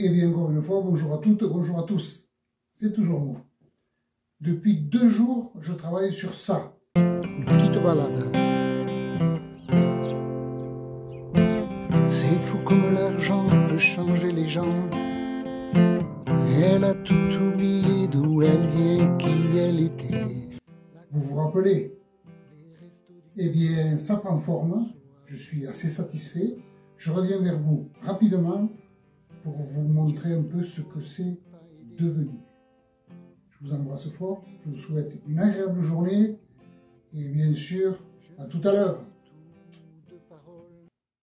Et bien encore une fois, bonjour à toutes, bonjour à tous. C'est toujours moi. Depuis deux jours, je travaille sur ça. Une petite balade. C'est fou comme l'argent peut changer les gens. Elle a tout oublié d'où elle vient, qui elle était. Vous vous rappelez? Eh bien, ça prend forme. Je suis assez satisfait. Je reviens vers vous rapidement pour vous montrer un peu ce que c'est devenu. Je vous embrasse fort, je vous souhaite une agréable journée et bien sûr, à tout à l'heure.